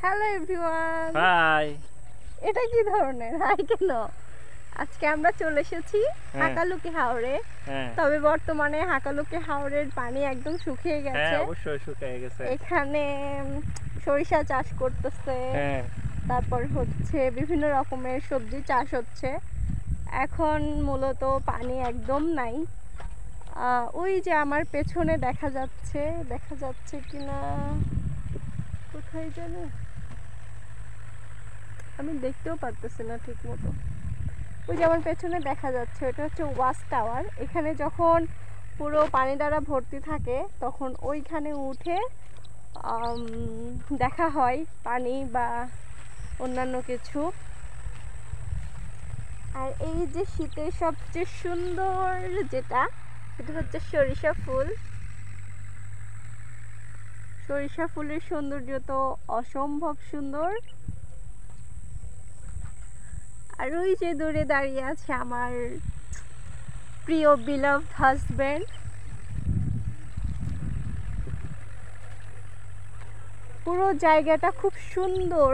Hello everyone high এটা কি ধরনের? হাই কেন? আজকে আমরা চলে এসেছি হ্যাঁ। হাকালুকি হাওড়ে হ্যাঁ। তবে বর্তমানে হাকালুকি হাওড়ের পানি একদম শুকিয়ে হ্যাঁ গেছে। অবশ্যই শুকিয়ে গেছে। এখানে সরিষা চাষ করতেছে। তারপর হচ্ছে বিভিন্ন রকমের সবজি চাষ হচ্ছে। এখন মূলত পানি একদম নাই। আহ, ওই যে আমার পেছনে দেখা যাচ্ছে। দেখা যাচ্ছে কিনা? কোথায় জানি? আমি দেখতেও পারতেছি না ঠিক মতো ওই যে আমার পেছনে দেখা যাচ্ছে ওটা হচ্ছে ওয়াশ টাওয়ার। এখানে যখন পুরো পানি দ্বারা ভর্তি থাকে, তখন ওইখানে উঠে দেখা হয় পানি বা অন্যান্য কিছু। আর এই যে শীতের সবচেয়ে সুন্দর যেটা, সেটা হচ্ছে সরিষা ফুল। সরিষা ফুলের সৌন্দর্য তো অসম্ভব সুন্দর। আর ওই যে দূরে দাঁড়িয়ে আছে আমার প্রিয় বিলাভ হাজব্যান্ড পুরো জায়গাটা খুব সুন্দর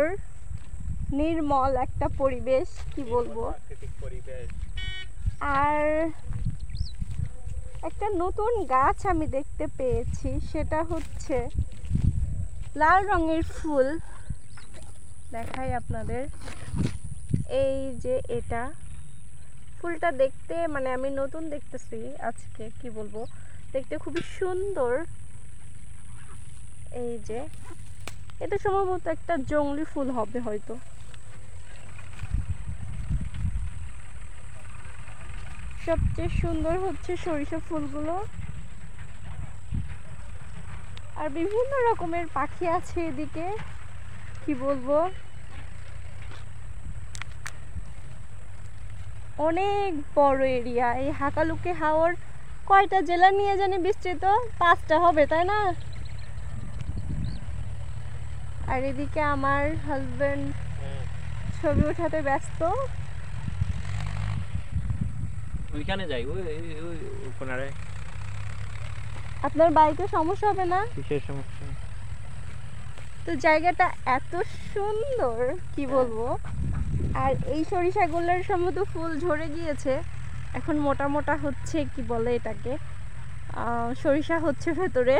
নির্মল একটা পরিবেশ কি বলব? আর একটা নতুন গাছ আমি দেখতে পেয়েছি সেটা হচ্ছে লাল রঙের ফুল। দেখাই আপনাদের। এই যে এটা, ফুলটা দেখতে মানে আমি নতুন দেখতেছি আজকে, কি বলব? দেখতে খুবই সুন্দর। এই যে, এটা সম্ভবত একটা জংলি ফুল হবে হয়তো। সবচেয়ে সুন্দর হচ্ছে সরিষা ফুলগুলো। আর বিভিন্ন রকমের পাখি আছে এদিকে, কি বলব? অনেক বড় এরিয়া। এই হাকালুকে হাওর কয়টা জেলা নিয়ে জানি বিস্তৃত? পাঁচটা হবে তাই না? আর এদিকে আমার হাজবেন্ড ছবি ওঠাতে ব্যস্ত। ওইখানে যাই ওই আপনার বাইকে সমস্যা হবে না? কিসের সমস্যা? তো জায়গাটা এত সুন্দর কি বলব? আর এই সরিষাগুলোর সম্ভবত ফুল ঝরে গিয়েছে। এখন মোটা মোটা হচ্ছে, কি বলে এটাকে? সরিষা হচ্ছে ভেতরে।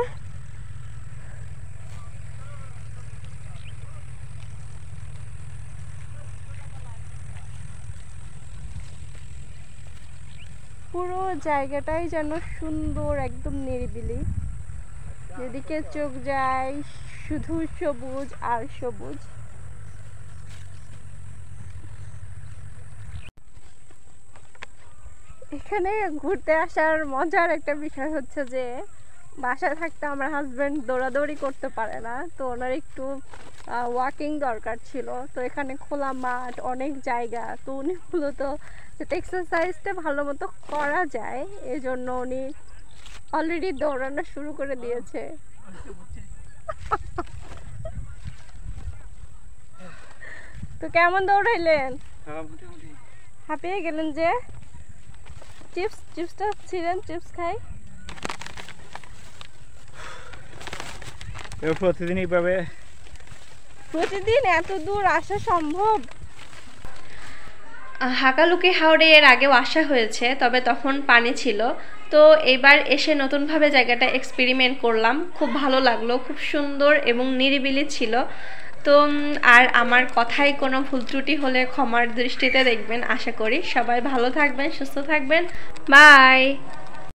পুরো জায়গাটাই যেন সুন্দর, একদম নিরিবিলি। যেদিকে চোখ যায়, শুধু সবুজ আর সবুজ। এখানে ঘুরতে আসার মজার একটা বিষয় হচ্ছে যে বাসায় থাকতে আমার হাজব্যান্ড দৌড়াদৌড়ি করতে পারে না। তো ওনার একটু ওয়াকিং দরকার ছিল। তো এখানে খোলা মাঠ অনেক জায়গা। তো উনি মূলত যাতে এক্সারসাইজটা ভালো মতো করা যায় এই জন্য উনি অলরেডি দৌড়ানো শুরু করে দিয়েছে। তো কেমন দৌড়াইলেন? হাঁপিয়ে গেলেন যে? চিপস চিপসটা ছিলেন চিপস খাই প্রতিদিন এইভাবে প্রতিদিন এত দূর আসা সম্ভব? হাকালুকি হাওড়ে এর আগেও আসা হয়েছে তবে তখন পানি ছিল। তো এবার এসে নতুনভাবে জায়গাটা এক্সপেরিমেন্ট করলাম। খুব ভালো লাগল খুব সুন্দর এবং নিরিবিলি ছিল। তো আর আমার কথায় কোনো ভুল ত্রুটি হলে ক্ষমার দৃষ্টিতে দেখবেন, আশা করি। সবাই ভালো থাকবেন, সুস্থ থাকবেন। বাই!